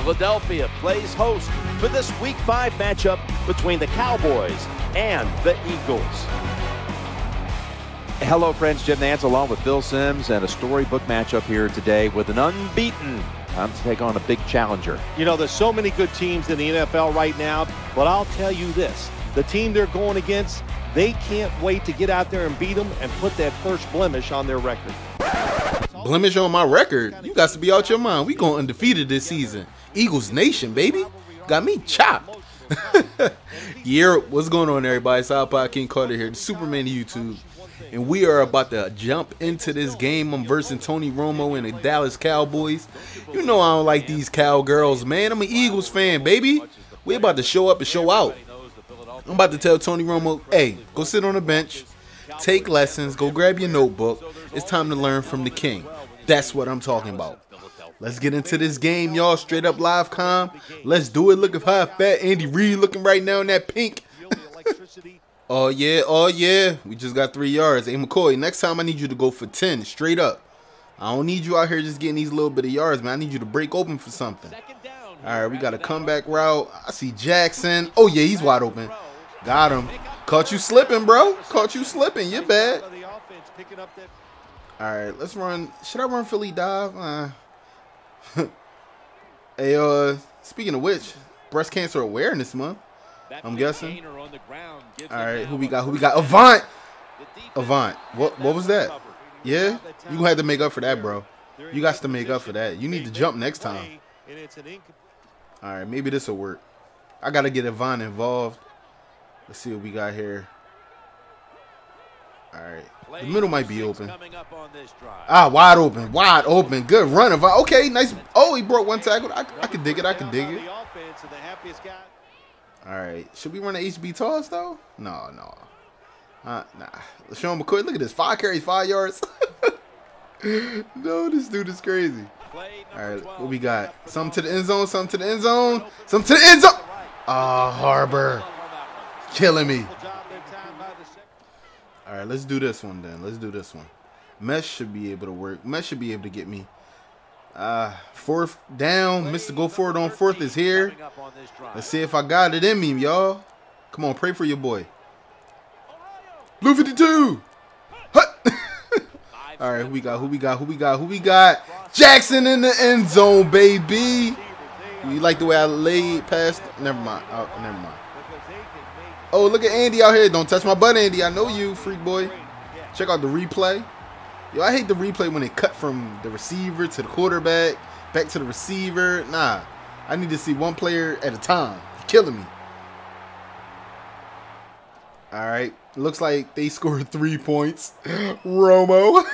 Philadelphia plays host for this Week 5 matchup between the Cowboys and the Eagles. Hello, friends. Jim Nantz along with Phil Simms and a storybook matchup here today with an unbeaten time to take on a big challenger. You know, there's so many good teams in the NFL right now, but I'll tell you this the team they're going against, they can't wait to get out there and beat them and put that first blemish on their record. Blemish on my record? You got to be out your mind. We going undefeated this season. Eagles Nation, baby. Got me chopped. yeah, what's going on, everybody? Southpaw King Carter here, the Superman YouTube. And we are about to jump into this game. I'm versing Tony Romo and the Dallas Cowboys. You know I don't like these cowgirls, man. I'm an Eagles fan, baby. We about to show up and show out. I'm about to tell Tony Romo, hey, go sit on the bench, take lessons, go grab your notebook. It's time to learn from the king. That's what I'm talking about. Let's get into this game, y'all. Straight up live com. Let's do it. Look at how fat Andy Reid looking right now in that pink. oh yeah, oh yeah. We just got three yards. Hey McCoy, next time I need you to go for 10, straight up. I don't need you out here just getting these little bit of yards, man. I need you to break open for something. All right, we got a comeback route. I see Jackson. Oh yeah, he's wide open. Got him. Caught you slipping, bro. Caught you slipping. You're bad. All right, let's run. Should I run Philly dive? Uh, hey, uh, speaking of which, breast cancer awareness month. I'm guessing. All right, who we got? Who we got? Avant. Avant. What? What was that? Yeah, you had to make up for that, bro. You got to make up for that. You need to jump next time. All right, maybe this will work. I got to get Avant involved. Let's see what we got here. All right. The middle might be open. Ah, wide open. Wide open. Good run. Of, okay, nice. Oh, he broke one tackle. I, I can dig it. I can dig it. All right. Should we run an HB toss, though? No, no. Uh, nah. LeSean McCoy, look at this. Five carries, five yards. no, this dude is crazy. All right, what we got? Some to the end zone, some to the end zone, some to the end zone. Ah, oh, Harbor. Killing me. All right, let's do this one then. Let's do this one. Mesh should be able to work. Mesh should be able to get me. Uh, fourth down. Mr. Go Forward on fourth is here. Let's see if I got it in me, y'all. Come on, pray for your boy. Blue 52. All right, who we got? Who we got? Who we got? Who we got? Jackson in the end zone, baby. You like the way I laid past? Never mind. Oh, never mind. Oh, look at Andy out here. Don't touch my butt, Andy. I know you, freak boy. Check out the replay. Yo, I hate the replay when it cut from the receiver to the quarterback, back to the receiver. Nah, I need to see one player at a time. You're killing me. All right. Looks like they scored three points. Romo.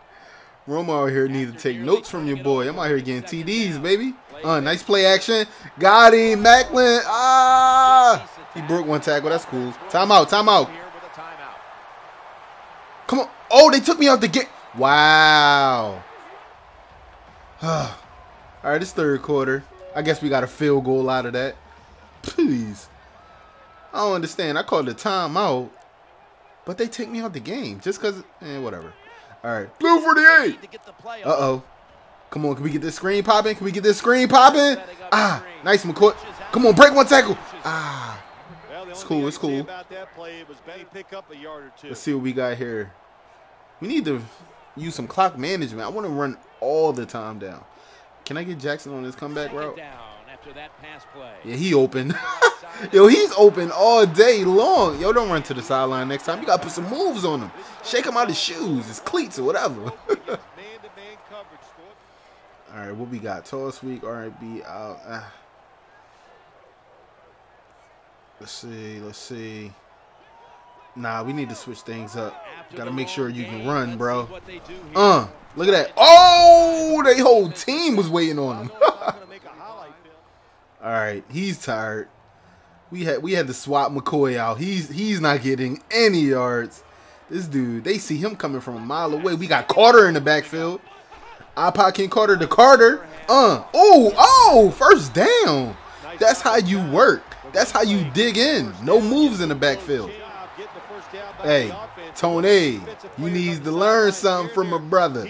Romo out here need to take notes from your boy. I'm out here getting TDs, baby. Uh, nice play action. Got him. Maclin. Ah. He broke one tackle. That's cool. Timeout. Timeout. Come on. Oh, they took me out the game. Wow. All right, it's third quarter. I guess we got a field goal out of that. Please. I don't understand. I called the timeout, but they take me out the game just because. Eh, whatever. All right. Blue 48. Uh oh. Come on, can we get this screen popping? Can we get this screen popping? Ah, nice McCoy. Come on, break one tackle. Ah. It's cool. It's cool. Let's see what we got here. We need to use some clock management. I want to run all the time down. Can I get Jackson on this comeback route? Yeah, he open. Yo, he's open all day long. Yo, don't run to the sideline next time. You got to put some moves on him. Shake him out his shoes, his cleats, or whatever. all right, what we got? Toss week, RB out. Uh, let's see. Let's see. Nah, we need to switch things up. Got to make sure you can run, bro. Uh, look at that. Oh, the whole team was waiting on him. All right, he's tired. We had we had to swap McCoy out. He's he's not getting any yards. This dude, they see him coming from a mile away. We got Carter in the backfield. iPod King Carter to Carter. Uh, oh, oh, first down. That's how you work. That's how you dig in. No moves in the backfield. Hey, Tony, you need to learn something from a brother.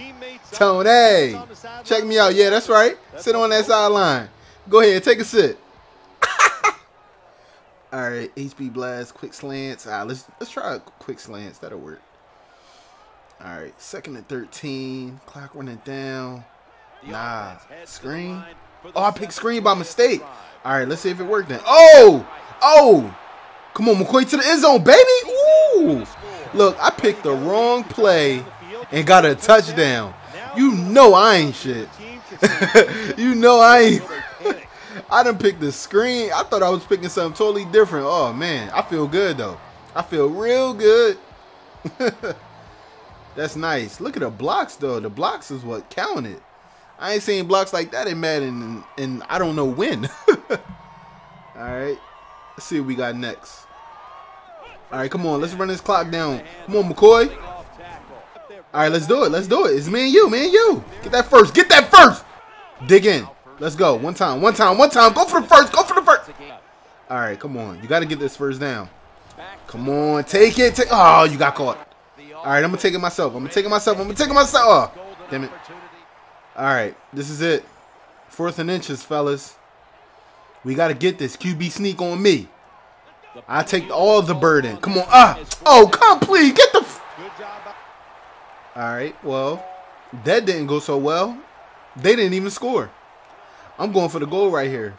Tony, check me out. Yeah, that's right. Sit on that sideline. Go ahead, take a sit. All right, HB blast, quick slants. All right, let's let's try a quick slants. That'll work. All right, second and thirteen. Clock running down. Nah, screen. Oh, I picked screen by mistake. All right, let's see if it worked then. Oh, oh, come on, McCoy to the end zone, baby. Ooh, look, I picked the wrong play and got a touchdown. You know I ain't shit. you know I ain't. I done picked the screen. I thought I was picking something totally different. Oh man, I feel good though. I feel real good. That's nice. Look at the blocks though. The blocks is what counted. I ain't seen blocks like that in Madden, and, I don't know when. All right, let's see what we got next. All right, come on, let's run this clock down. Come on, McCoy. All right, let's do it. Let's do it. It's me and you, me and you. Get that first. Get that first. Dig in. Let's go. One time, one time, one time. Go for the first. Go for the first. All right, come on. You got to get this first down. Come on, take it. Take. Oh, you got caught. All right, I'm gonna take it myself. I'm gonna take it myself. I'm gonna take it myself. Oh, damn it. All right, this is it. Fourth and inches, fellas. We got to get this. QB sneak on me. I take all the burden. Come on. Ah. Oh, come please. Get the. all right. Well, that didn't go so well. They didn't even score. I'm going for the goal right here.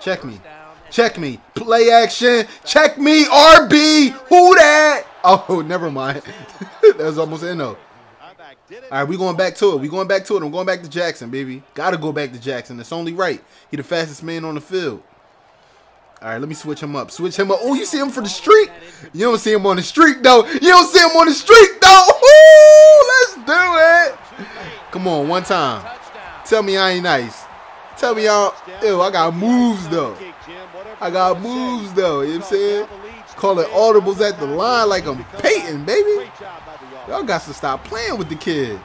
Check me. Check me. Play action. Check me. RB. Who that? Oh, never mind. that was almost in though. All right, we going back to it. We going back to it. I'm going back to Jackson, baby. Got to go back to Jackson. It's only right. He the fastest man on the field. All right, let me switch him up. Switch him up. Oh, you see him for the street? You don't see him on the street, though. You don't see him on the street, though. Ooh, let's do it. Come on, one time. Tell me I ain't nice. Tell me y'all, ew, I got moves, though. I got moves, though. You know what I'm saying? Calling audibles at the line like I'm Peyton, baby. Y'all got to stop playing with the kid.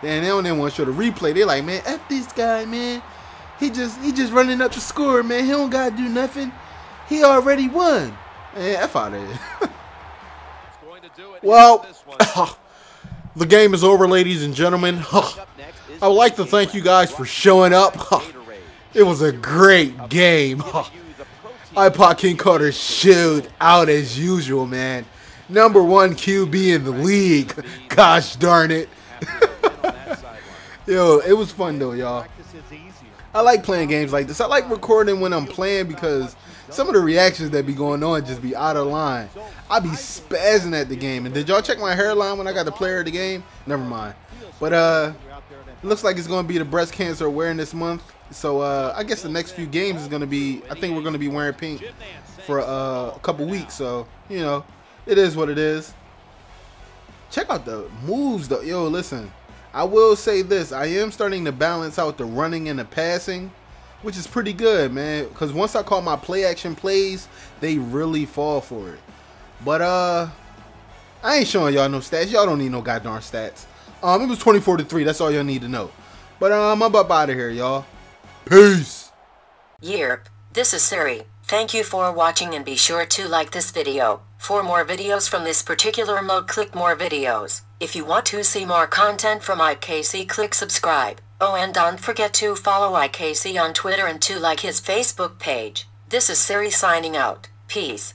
Then they don't even want to show the replay. They're like, man, F this guy, man. He just he just running up the score, man. He don't gotta do nothing. He already won. Man, F out of here. well, the game is over, ladies and gentlemen. I would like to thank you guys for showing up. It was a great game. iPod King Carter showed out as usual, man number one QB in the league. Gosh darn it. Yo, it was fun though, y'all. I like playing games like this. I like recording when I'm playing because some of the reactions that be going on just be out of line. I be spazzing at the game. And did y'all check my hairline when I got the player of the game? Never mind. But uh, looks like it's going to be the breast cancer awareness month. So uh, I guess the next few games is going to be. I think we're going to be wearing pink for uh, a couple weeks. So you know, it is what it is. Check out the moves though. Yo, listen. I will say this. I am starting to balance out the running and the passing, which is pretty good, man. Because once I call my play action plays, they really fall for it. But, uh, I ain't showing y'all no stats. Y'all don't need no goddamn stats. Um, it was 24 to 3. That's all y'all need to know. But, um, I'm up out of here, y'all. Peace. Yerp. This is Siri. Thank you for watching and be sure to like this video. For more videos from this particular mode click more videos. If you want to see more content from IKC click subscribe. Oh and don't forget to follow IKC on Twitter and to like his Facebook page. This is Siri signing out. Peace.